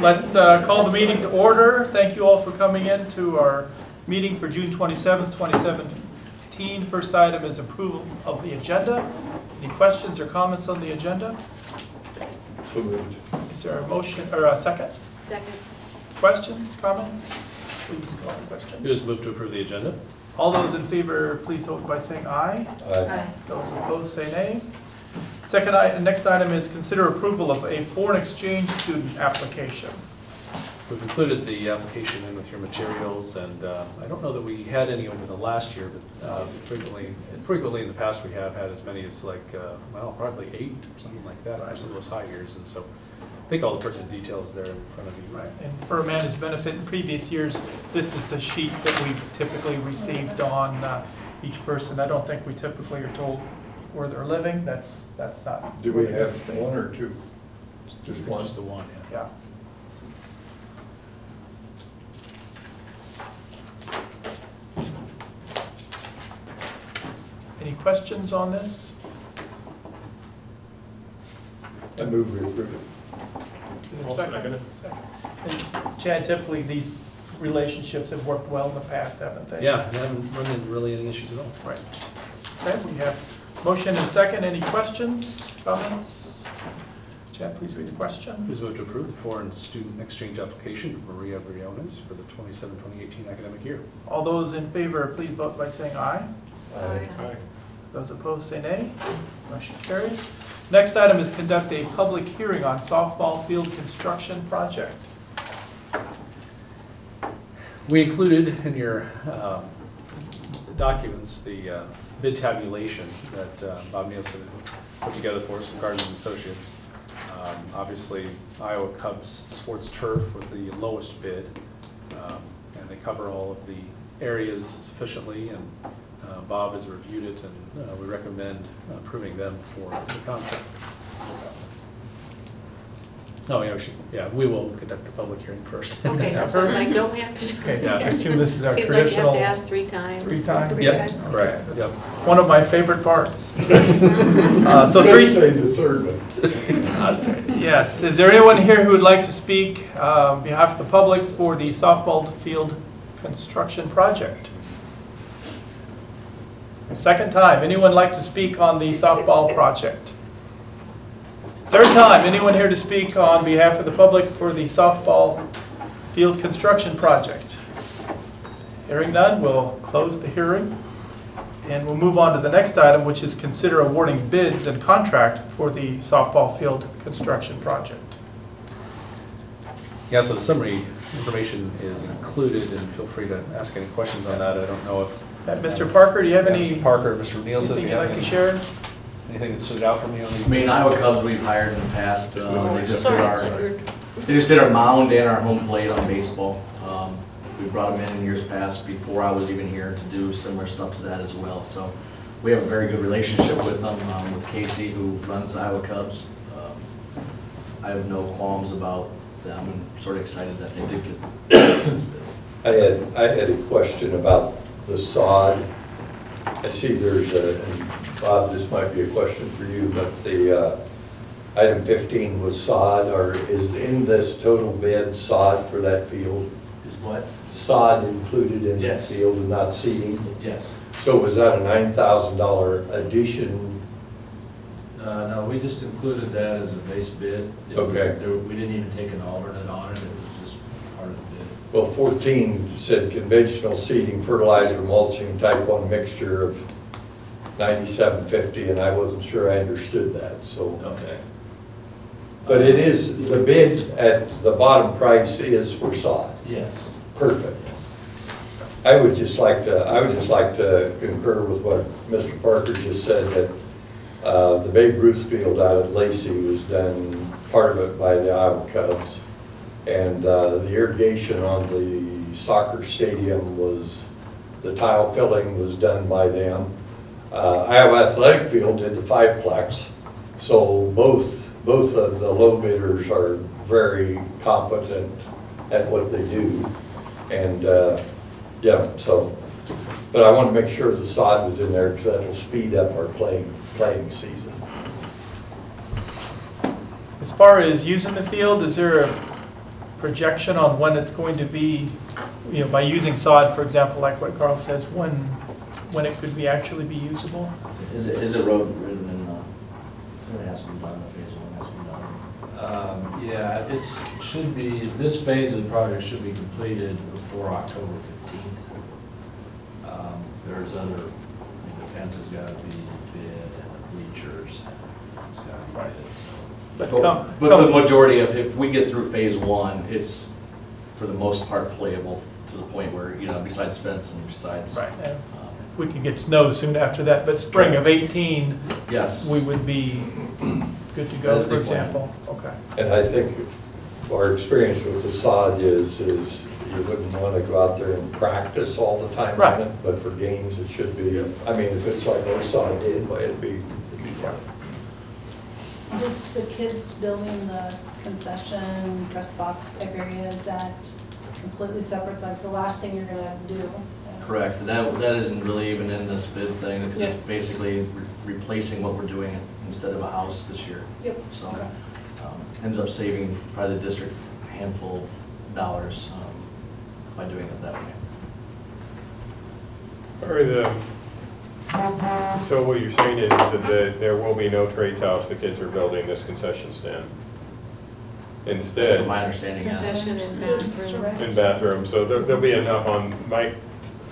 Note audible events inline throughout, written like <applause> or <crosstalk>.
Let's uh, call the meeting to order. Thank you all for coming in to our meeting for June 27th, 2017. First item is approval of the agenda. Any questions or comments on the agenda? So moved. Is there a motion, or a second? Second. Questions, comments? Please call the question. Just move to approve the agenda? All those in favor, please vote by saying aye. Aye. Those opposed, say nay. Second item, next item is consider approval of a foreign exchange student application. We've included the application in with your materials, and uh, I don't know that we had any over the last year, but uh, frequently, frequently in the past, we have had as many as like, uh, well, probably eight or something like that, for some of those high years, and so I think all the pertinent details there in front of you. Right, and for Amanda's benefit, in previous years, this is the sheet that we've typically received on uh, each person. I don't think we typically are told where they're living, that's, that's not. Do we have one or two? Just one? Just the one, yeah. Yeah. Any questions on this? I move we approve it. Is there second? second it. Second. And Chad, typically, these relationships have worked well in the past, haven't they? Yeah, we haven't run into really any issues at all. Right. Okay, we have motion and second. Any questions, comments? Chad, please read the question. Please move to approve the foreign student exchange application of Maria Briones for the 27-2018 academic year. All those in favor, please vote by saying aye. Aye. Those opposed, say nay. Motion carries. Next item is conduct a public hearing on softball field construction project. We included in your um, documents the uh, bid tabulation that uh, Bob Nielsen put together for us from Gardner and Associates. Um, Obviously, Iowa Cubs Sports Turf with the lowest bid, um, and they cover all of the areas sufficiently, and uh, Bob has reviewed it, and uh, we recommend approving them for the contract. Oh, yeah, we should, yeah, we will conduct a public hearing first. <laughs> Okay, Yeah, so it's like, perfect. don't we have to? Okay, I assume this is our Seems like you have traditional to ask three times. three times. Three Yep, times. correct, Okay, that's yep. One of my favorite parts. <laughs> Uh, So Chris three, stays the third one. yes. Is there anyone here who would like to speak uh, on behalf of the public for the softball field construction project? Second time. Anyone like to speak on the softball project? Third time. Anyone here to speak on behalf of the public for the softball field construction project? Hearing none, we'll close the hearing. And we'll move on to the next item, which is consider awarding bids and contract for the softball field construction project. Yeah, so the summary information is included, and feel free to ask any questions on that. I don't know if. Uh, Mr. Parker, do you have Yeah, any, Mr. Parker, Mr. Nielsen, anything do you you'd like to share? Anything that stood out for me on these? I mean, Iowa Cubs we've hired in the past, uh, Oh, they just did sorry, our, they just did our mound and our home plate on baseball. Um, We brought them in in years past, before I was even here, to do similar stuff to that as well. So we have a very good relationship with them, um, with Casey, who runs the Iowa Cubs. Um, I have no qualms about them, and sort of excited that they did get. I had, I had a question about the sod. I see there's a, and Bob, this might be a question for you, but the, uh, item 15 was sod, or is in this total bid sod for that field? Is what? Sod included in the Yes. field and not seeding? Yes. So was that a $9,000 addition? Uh, no, we just included that as a base bid. It was- Okay. there- We didn't even take an alternate on it, it was just part of the bid. Well, 14 said conventional seeding, fertilizer, mulching, type 1 mixture of 9750, and I wasn't sure I understood that, so. Okay. But it is, the bid at the bottom price is for sod. Yes. Perfect. I would just like to, I would just like to concur with what Mr. Parker just said, that uh, the Babe Ruth Field out at Lacey was done, part of it by the Iowa Cubs. And uh, the irrigation on the soccer stadium was, the tile filling was done by them. Uh, Iowa Athletic Field did the fiveplex, so both, both of the low bidders are very competent at what they do. And, uh, yeah, so, but I want to make sure the sod was in there because that'll speed up our playing, playing season. As far as using the field, is there a projection on when it's going to be, you know, by using sod, for example, like what Carl says, when, when it could be actually be usable? Is it, is it road ridden in, uh, it has to be done, the phase one has to be done. Um, Yeah, it's, should be, this phase of the project should be completed before October fifteenth. Um, There's other, I mean, the fence has got to be bid, bleachers, it's got to be bid, so. But But come, but the come, majority of, if we get through phase one, it's for the most part playable to the point where, you know, besides fence and besides. right, and um, we could get snow soon after that, but spring of 18, Yes. we would be good to go, is for the plan. example. Okay. And I think our experience with the sod is, is you wouldn't want to go out there and practice all the time Right. on it, but for games, it should be, I mean, if it's like our sod did, well, it'd be, it'd be fine. Just the kids building the concession, press box type area, is that completely separate, like the last thing you're gonna do? Correct, but that, that isn't really even in this bid thing, because it's Yeah. basically re- replacing what we're doing instead of a house this year. Yep. So, Okay. um, ends up saving probably the district a handful of dollars um, by doing it that way. Or the, so what you're saying is that there will be no trades house, the kids are building this concession stand? Instead, what my understanding is. Concession and bathroom. in bathroom, so there- there'll be enough on, my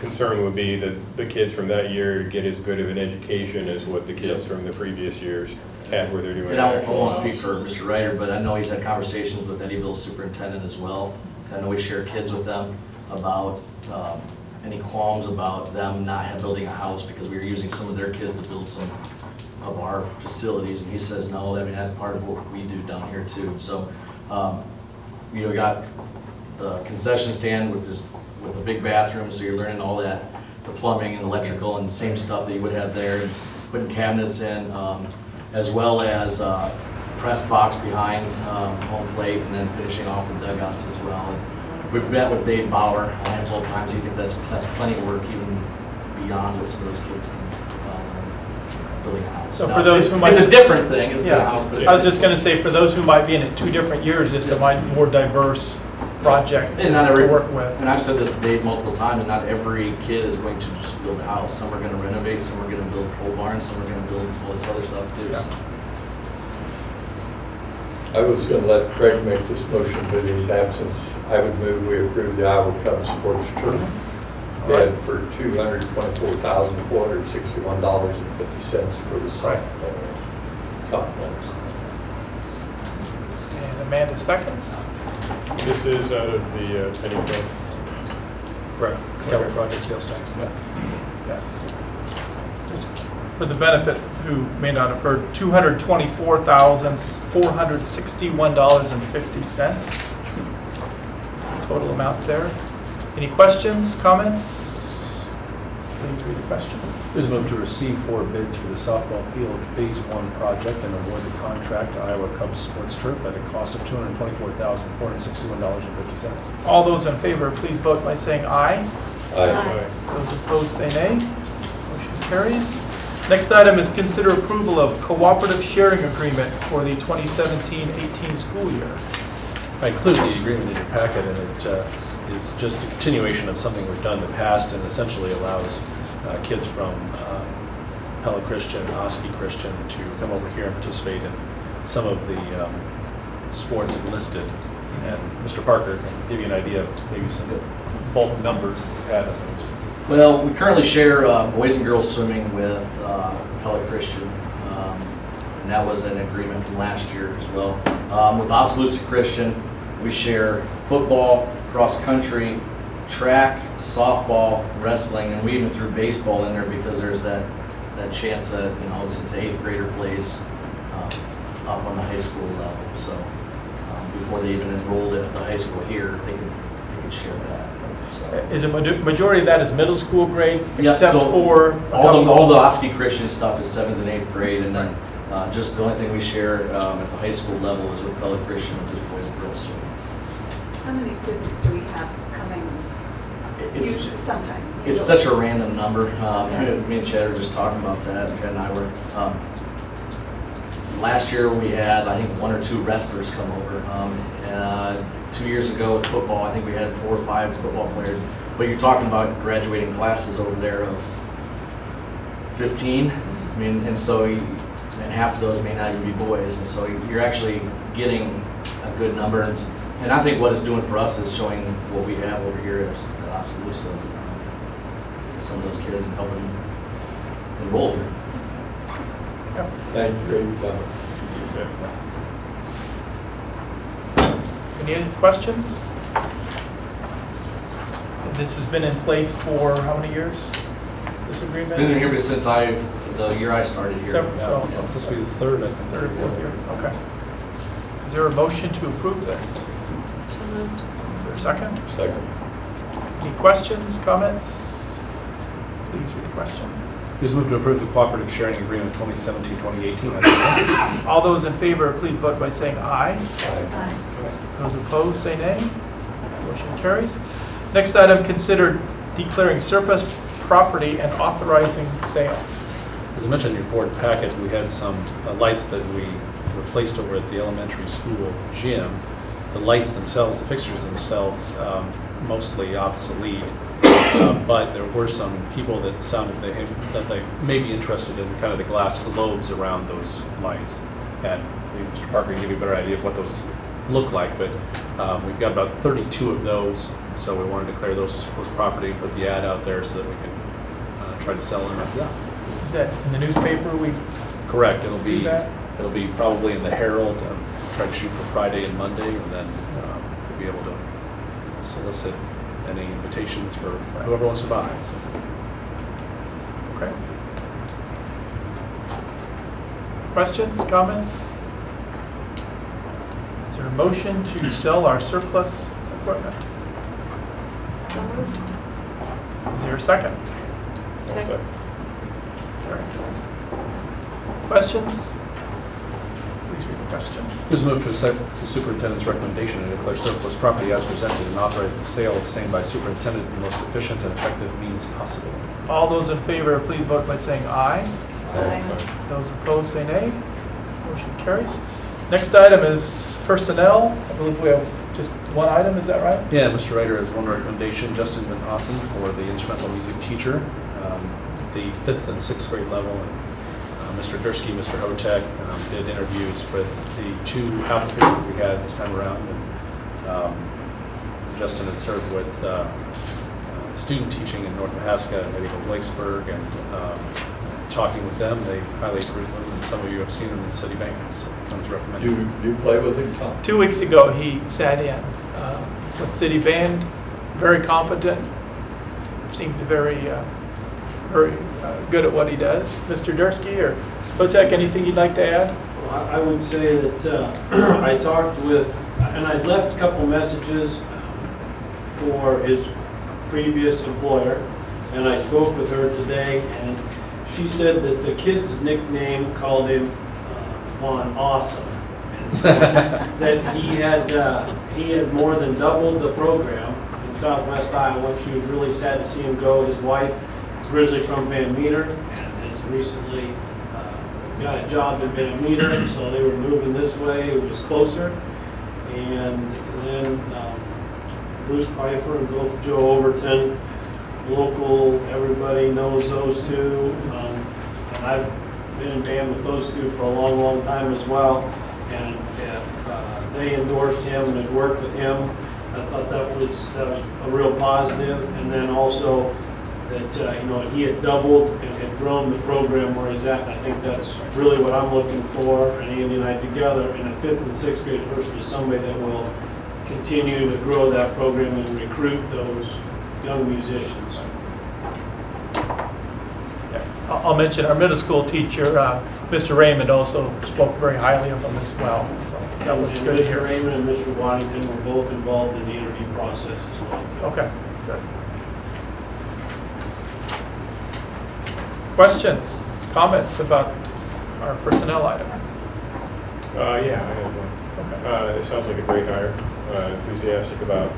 concern would be that the kids from that year get as good of an education as what the kids from the previous years had where they're doing And I won't- I actual. won't speak for Mr. Ryder, but I know he's had conversations with Eddyville superintendent as well. I know we share kids with them about um, any qualms about them not have- building a house because we were using some of their kids to build some of our facilities. And he says, no, I mean, that's part of what we do down here too. So, um, you know, got the concession stand with this, with a big bathroom, so you're learning all that, the plumbing and electrical and the same stuff that you would have there, and putting cabinets in, um, as well as, uh, press box behind, um, home plate, and then finishing off the dugouts as well. And We've met with Dave Bauer a handful of times, you think that's, that's plenty of work even beyond what some of those kids can, uh, building a house. So Now, for those who might- It's a different thing, a house, but Yeah, I was just gonna say, for those who might be in it two different years, it's a might more diverse project to And not every- to work with. And I've said this to Dave multiple times, and not every kid is going to just build a house. Some are gonna renovate, some are gonna build pole barns, some are gonna build all this other stuff too. Yeah. I was going to let Craig make this motion, but in his absence, I would move we approve the Iowa Cubs sports turf bid for two hundred twenty-four thousand, four hundred sixty-one dollars and fifty cents for the softball complex. And Amanda seconds. This is out of the uh, penny fund. Correct. Capital project sales tax. Yes, yes. Just for the benefit who may not have heard, two hundred twenty-four thousand, four hundred sixty-one dollars and fifty cents. Total amount there. Any questions, comments? Please read the question. There's a move to receive four bids for the softball field Phase One project and award the contract to Iowa Cubs Sports Turf at a cost of two hundred twenty-four thousand, four hundred sixty-one dollars and fifty cents. All those in favor, please vote by saying aye. Aye. Those opposed say nay. Motion carries. Next item is consider approval of cooperative sharing agreement for the 2017-18 school year. I included the agreement in your packet, and it uh, is just a continuation of something we've done in the past, and essentially allows uh, kids from um, Pella Christian, Oski Christian, to come over here and participate in some of the um, sports listed. And Mr. Parker can give you an idea of maybe some bulk numbers that. Well, we currently share uh, boys and girls swimming with uh, Pella Christian, um, and that was an agreement from last year as well. Um, With Oskaloosa Christian, we share football, cross-country, track, softball, wrestling, and we even threw baseball in there because there's that, that chance that, you know, since the eighth grader plays um, up on the high school level, so um, before they even enrolled at the high school here, they could, they could share that, so. Is it, majority of that is middle school grades, Yeah, except so for? All the, all the Oski Christian stuff is seventh and eighth grade, and then, uh, just the only thing we share, um, at the high school level is with Pella Christian, with the boys and girls swimming. How many students do we have coming? It's, Usually, sometimes. it's such a random number, um, <laughs> me and Chad were just talking about that, Chad and I were, um, last year, we had, I think, one or two wrestlers come over. Um, uh, Two years ago with football, I think we had four or five football players. But you're talking about graduating classes over there of 15. I mean, and so, you- and half of those may not even be boys. And so you're actually getting a good number. And- I think what it's doing for us is showing what we have over here at Oskaloosa. um, to Some of those kids and helping them enroll here. Thanks, great comment. Any other questions? And This has been in place for how many years, this agreement? Been here since I, the year I started here. Several, so- Yeah. This will be the third, I think. Third or fourth year, okay. Is there a motion to approve this? So. Is there a second? Second. Any questions, comments? Please read the question. Please move to approve the cooperative sharing agreement 2017-2018. All those in favor, please vote by saying aye. Aye. Those opposed, say nay. Motion carries. Next item, consider declaring surplus property and authorizing sale. As I mentioned in your board packet, we had some uh, lights that we replaced over at the elementary school gym. The lights themselves, the fixtures themselves, um, mostly obsolete. Uh, But there were some people that sounded they, that they may be interested in kind of the glass globes around those lights. And maybe Mr. Parker can give you a better idea of what those look like, but um, we've got about 32 of those. So we want to declare those, those property, put the ad out there so that we can uh, try to sell them after that. Is that in the newspaper? We, Correct, it'll be, it'll be probably in the Herald, um, try to shoot for Friday and Monday, and then um, we'll be able to solicit any invitations for whoever wants to buy, so. okay. Questions, comments? Is there a motion to sell our surplus equipment? So moved. Is there a second? Second. Questions? Please read the question. Please move to accept the superintendent's recommendation and declare surplus property as presented and authorize the sale of same by superintendent in the most efficient and effective means possible. All those in favor, please vote by saying aye. Aye. Those opposed, say nay. Motion carries. Next item is personnel. I believe we have just one item, is that right? Yeah, Mr. Ryder has one recommendation, Justin Van Ossen for the instrumental music teacher, um, the fifth and sixth grade level. And, Mr. Dursky, Mr. Hotek um, did interviews with the two applicants that we had this time around. and um, Justin had served with uh, uh, student teaching in North Mahaska and Eddie Blakesburg, and um, talking with them, they highly approved him, and some of you have seen him in City Band, so comes Do recommended. you, do you play with him, Tom? Two weeks ago, he sat in uh, with City Band, very competent, seemed very, uh, very uh, good at what he does. Mr. Dursky or Botek, anything you'd like to add? Well, I I would say that uh, <clears throat> I talked with, and I left a couple messages for his previous employer, and I spoke with her today, and she said that the kid's nickname called him uh, Von Awesome. And so <laughs> That he had, uh, he had more than doubled the program in southwest Iowa. She was really sad to see him go. His wife is originally from Van Meter and has recently uh, got a job in Van Meter, so they were moving this way, it was closer. And then um, Bruce Pfeiffer and both Joe Overton, local, everybody knows those two. Um, And I've been in band with those two for a long, long time as well. And uh, they endorsed him and had worked with him, I thought that was, that was a real positive. And then also that, uh, you know, he had doubled and had grown the program where he's at. And I think that's really what I'm looking for, and Andy and I together, in a fifth and sixth grade person, is somebody that will continue to grow that program and recruit those young musicians. Yeah. I'll mention, our middle school teacher, uh, Mr. Raymond, also spoke very highly of him as well, so that was And good to Mr. hear. Raymond and Mr. Waddington were both involved in the interview process as well. Okay, good. Questions, comments about our personnel item? Uh, yeah, I have one. Okay. Uh, It sounds like a great hire, Uh, enthusiastic about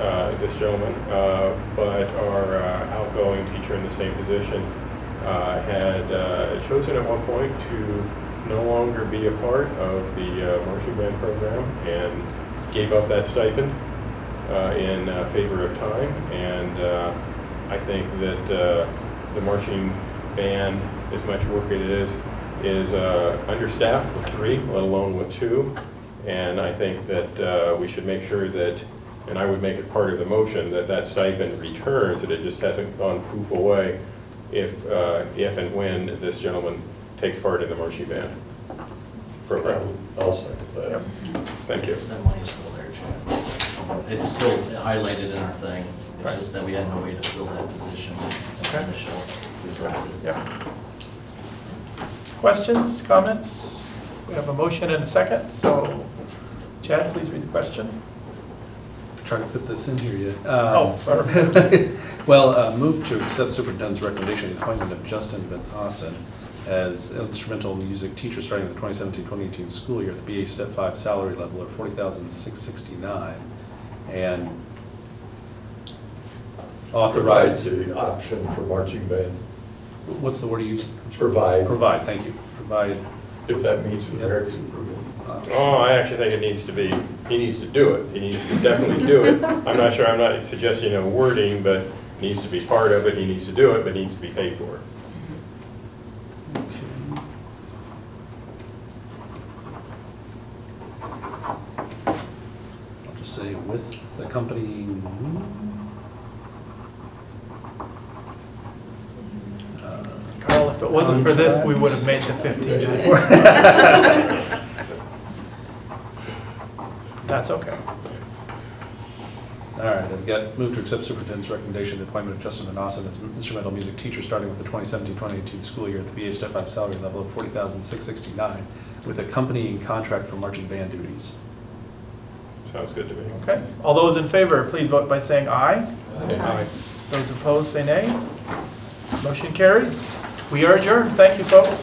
uh, this gentleman, uh, but our uh, outgoing teacher in the same position uh, had uh, chosen at one point to no longer be a part of the uh, marching band program and gave up that stipend uh, in uh, favor of time. And uh, I think that uh, the marching band, as much work as it is, is uh, understaffed with three, let alone with two. And I think that uh, we should make sure that, and I would make it part of the motion, that that stipend returns, that it just hasn't gone poof away if, uh, if and when this gentleman takes part in the marching band program. I'll second that. Thank you. That money's still there, Chad. It's still highlighted in our thing. It's just that we had no way to fill that position. Okay. Michelle resigned. Yeah. Questions, comments? We have a motion and a second, so Chad, please read the question. Trying to fit this in here yet. Oh, Um, sorry. <laughs> Well, uh, move to accept superintendent's recommendation, the appointment of Justin Van Assen as instrumental music teacher starting the 2017-2018 school year at the BA Step 5 salary level of 40669 and authorize, Provide the option for marching band, what's the word you used? provide, Provide, thank you. Provide. if that meets with Yep. Eric's approval. uh, Oh, I actually think it needs to be, he needs to do it. He needs to definitely do it. <laughs> I'm not sure, I'm not suggesting a wording, but needs to be part of it, he needs to do it, but needs to be paid for it. I'll just say with accompanying. uh, Carl, if it wasn't for this, we would have made the 15. <laughs> That's okay. All right, I've got, move to accept superintendent's recommendation, the appointment of Justin Anason as instrumental music teacher starting with the 2017-2018 school year at the BA Step 5 salary level of 40669 with accompanying contract for marching band duties. Sounds good to me. Okay, all those in favor, please vote by saying aye. Aye. Those opposed, say nay. Motion carries. We are adjourned. Thank you, folks.